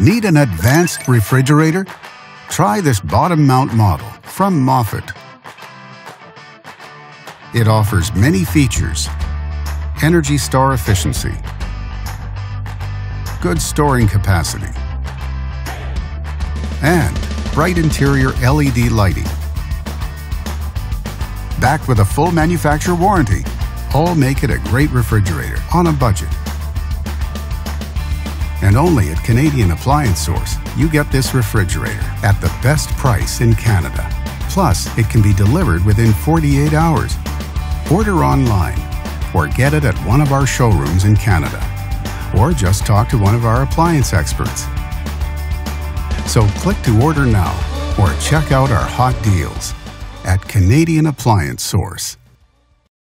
Need an advanced refrigerator? Try this bottom mount model from Moffat. It offers many features. Energy Star efficiency, good storing capacity, and bright interior LED lighting. Backed with a full manufacturer warranty, all make it a great refrigerator on a budget. And only at Canadian Appliance Source, you get this refrigerator at the best price in Canada. Plus, it can be delivered within 48 hours. Order online or get it at one of our showrooms in Canada. Or just talk to one of our appliance experts. So click to order now or check out our hot deals at Canadian Appliance Source.